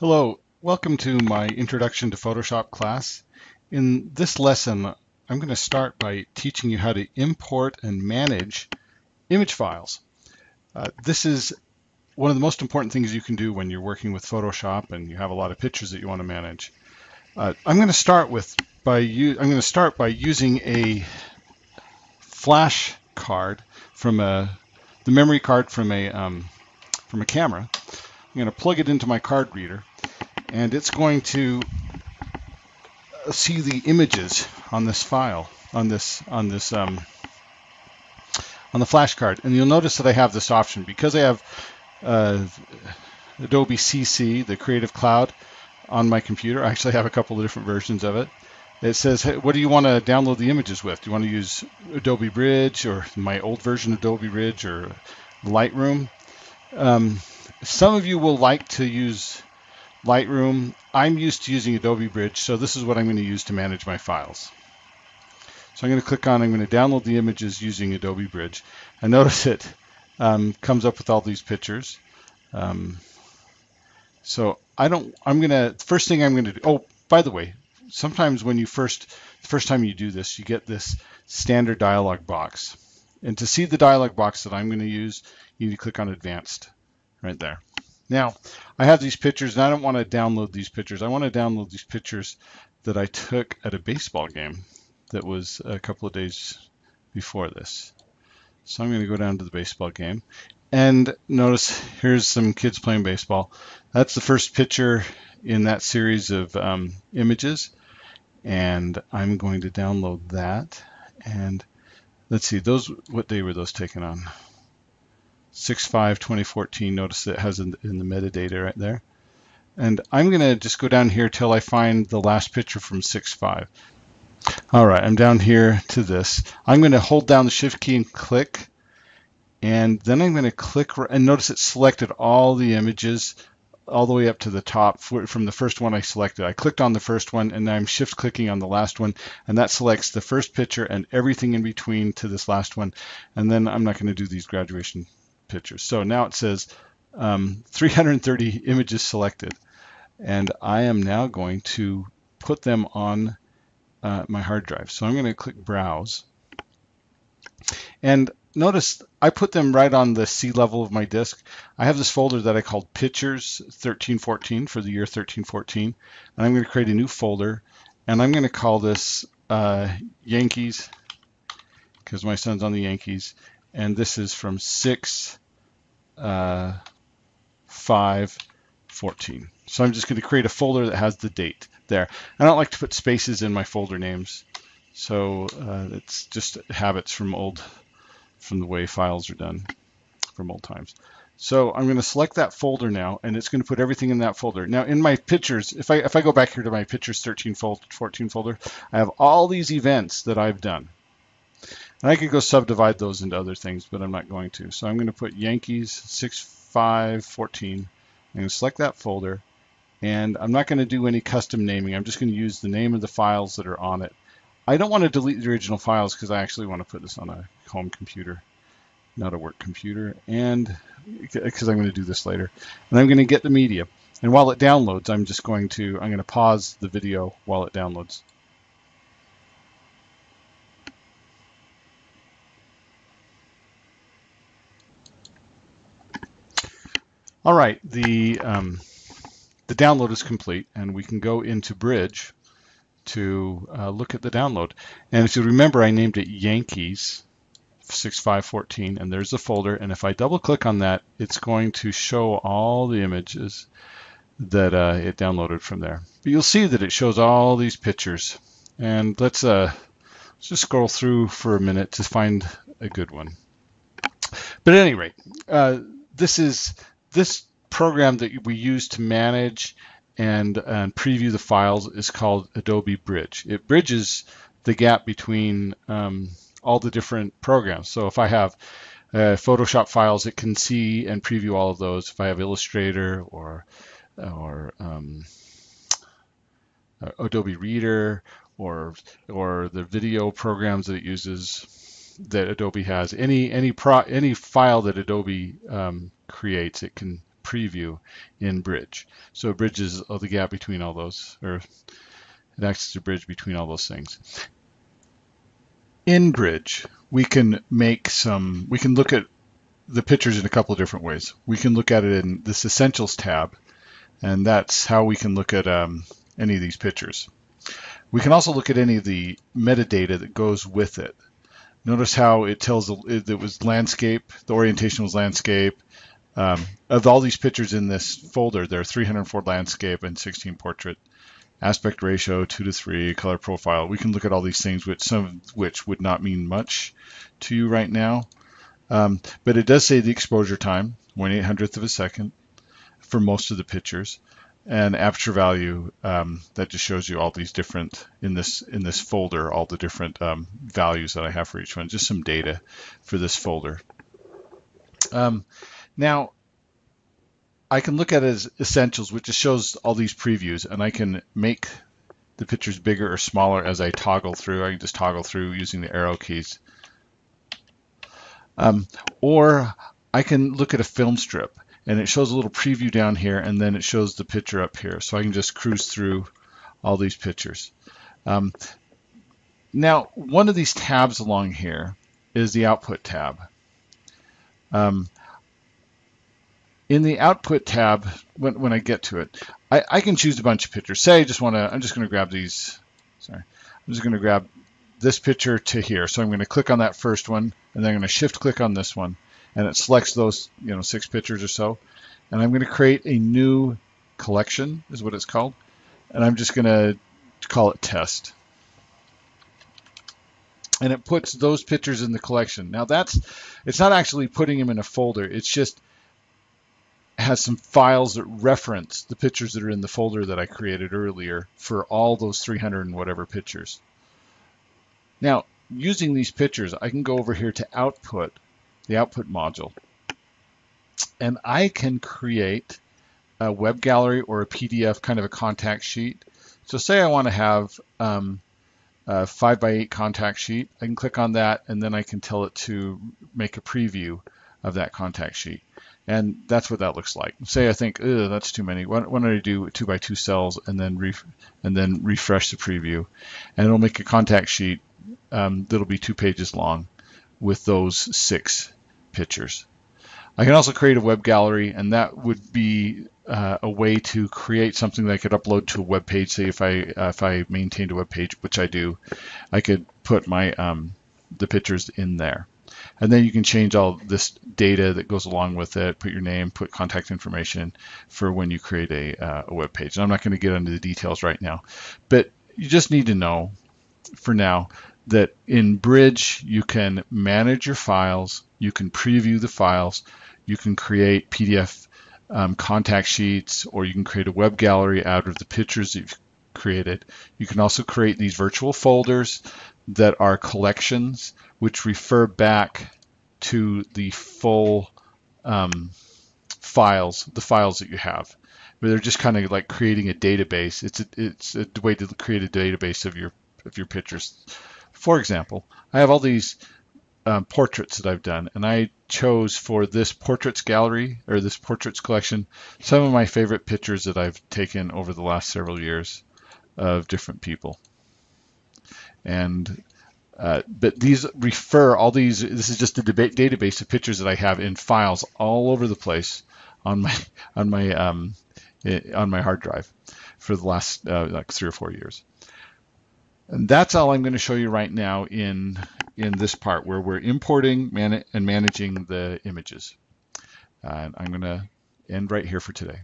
Hello, welcome to my Introduction to Photoshop class. In this lesson, I'm going to start by teaching you how to import and manage image files. Uh, this is one of the most important things you can do when you're working with Photoshop and you have a lot of pictures that you want to manage. Uh, I'm going to start with by I'm going to start by using a flash card from a the memory card from a um, from a camera. I'm going to plug it into my card reader and it's going to see the images on this file on this on this um, on the flash card and you'll notice that I have this option. Because I have uh, Adobe CC the Creative Cloud on my computer I actually have a couple of different versions of it it says hey, what do you want to download the images with? Do you want to use Adobe Bridge or my old version of Adobe Bridge or Lightroom? Um, some of you will like to use Lightroom. I'm used to using Adobe Bridge, so this is what I'm going to use to manage my files. So I'm going to click on, I'm going to download the images using Adobe Bridge. And notice it um, comes up with all these pictures. Um, so I don't, I'm going to, first thing I'm going to do, oh, by the way, sometimes when you first, the first time you do this, you get this standard dialog box. And to see the dialog box that I'm going to use, you need to click on Advanced right there. Now, I have these pictures, and I don't want to download these pictures. I want to download these pictures that I took at a baseball game that was a couple of days before this. So I'm going to go down to the baseball game. And notice here's some kids playing baseball. That's the first picture in that series of um, images. And I'm going to download that. And let's see, those what day were those taken on? 6-5-2014. Notice it has in, in the metadata right there. And I'm going to just go down here till I find the last picture from 6.5. All right, I'm down here to this. I'm going to hold down the Shift key and click. And then I'm going to click, and notice it selected all the images all the way up to the top from the first one I selected. I clicked on the first one and I'm shift clicking on the last one and that selects the first picture and everything in between to this last one. And then I'm not going to do these graduation pictures. So now it says um, 330 images selected. And I am now going to put them on uh, my hard drive. So I'm going to click Browse. And notice I put them right on the C level of my disk. I have this folder that I called Pictures 1314 for the year 1314. And I'm going to create a new folder. And I'm going to call this uh, Yankees because my son's on the Yankees and this is from 6 uh, 5 14. So I'm just going to create a folder that has the date there. I don't like to put spaces in my folder names, so uh, it's just habits from old, from the way files are done from old times. So I'm going to select that folder now, and it's going to put everything in that folder. Now in my pictures, if I if I go back here to my pictures 13 fold, 14 folder, I have all these events that I've done. And I could go subdivide those into other things, but I'm not going to. So I'm going to put Yankees 6514. I'm going to select that folder. And I'm not going to do any custom naming. I'm just going to use the name of the files that are on it. I don't want to delete the original files because I actually want to put this on a home computer, not a work computer. And uh, because I'm going to do this later. And I'm going to get the media. And while it downloads, I'm just going to, I'm going to pause the video while it downloads. All right, the um, the download is complete, and we can go into Bridge to uh, look at the download. And if you remember, I named it Yankees 6514, and there's the folder. And if I double click on that, it's going to show all the images that uh, it downloaded from there. But you'll see that it shows all these pictures. And let's, uh, let's just scroll through for a minute to find a good one. But at any rate, uh, this is this program that we use to manage and, and preview the files is called Adobe Bridge. It bridges the gap between um, all the different programs. So if I have uh, Photoshop files, it can see and preview all of those. If I have Illustrator or or um, uh, Adobe Reader or or the video programs that it uses that Adobe has, any any pro any file that Adobe um, creates, it can preview in Bridge. So Bridge is the gap between all those, or it acts as a bridge between all those things. In Bridge, we can make some, we can look at the pictures in a couple of different ways. We can look at it in this Essentials tab, and that's how we can look at um, any of these pictures. We can also look at any of the metadata that goes with it. Notice how it tells it, it was landscape, the orientation was landscape. Um, of all these pictures in this folder, there are 304 landscape and 16 portrait. Aspect ratio, 2 to 3, color profile. We can look at all these things, which some of which would not mean much to you right now. Um, but it does say the exposure time, 1 800th of a second for most of the pictures and aperture value um, that just shows you all these different in this in this folder all the different um, values that I have for each one just some data for this folder um, now I can look at it as essentials which just shows all these previews and I can make the pictures bigger or smaller as I toggle through I can just toggle through using the arrow keys um, or I can look at a film strip and it shows a little preview down here and then it shows the picture up here. So I can just cruise through all these pictures. Um, now, one of these tabs along here is the output tab. Um, in the output tab, when, when I get to it, I, I can choose a bunch of pictures. Say I just want to, I'm just going to grab these, sorry, I'm just going to grab this picture to here. So I'm going to click on that first one, and then I'm going to shift click on this one and it selects those you know six pictures or so and I'm going to create a new collection is what it's called and I'm just going to call it test and it puts those pictures in the collection now that's it's not actually putting them in a folder it's just has some files that reference the pictures that are in the folder that I created earlier for all those 300 and whatever pictures now using these pictures I can go over here to output the output module. And I can create a web gallery or a PDF kind of a contact sheet. So say I want to have um, a 5 by 8 contact sheet. I can click on that and then I can tell it to make a preview of that contact sheet. And that's what that looks like. Say I think, that's too many. Why, why don't I do two by two cells and then ref and then refresh the preview, and it'll make a contact sheet um, that'll be two pages long with those six pictures. I can also create a web gallery, and that would be uh, a way to create something that I could upload to a web page. Say if I uh, if I maintained a web page, which I do, I could put my um, the pictures in there, and then you can change all this data that goes along with it. Put your name, put contact information for when you create a, uh, a web page. And I'm not going to get into the details right now, but you just need to know for now that in Bridge you can manage your files, you can preview the files, you can create PDF um, contact sheets, or you can create a web gallery out of the pictures that you've created. You can also create these virtual folders that are collections which refer back to the full um, files, the files that you have. But they're just kind of like creating a database. It's a, it's a way to create a database of your of your pictures. For example, I have all these um, portraits that I've done, and I chose for this portraits gallery or this portraits collection some of my favorite pictures that I've taken over the last several years of different people. And uh, but these refer all these. This is just a debate database of pictures that I have in files all over the place on my on my um, on my hard drive for the last uh, like three or four years. And that's all I'm going to show you right now in, in this part where we're importing man and managing the images. Uh, I'm going to end right here for today.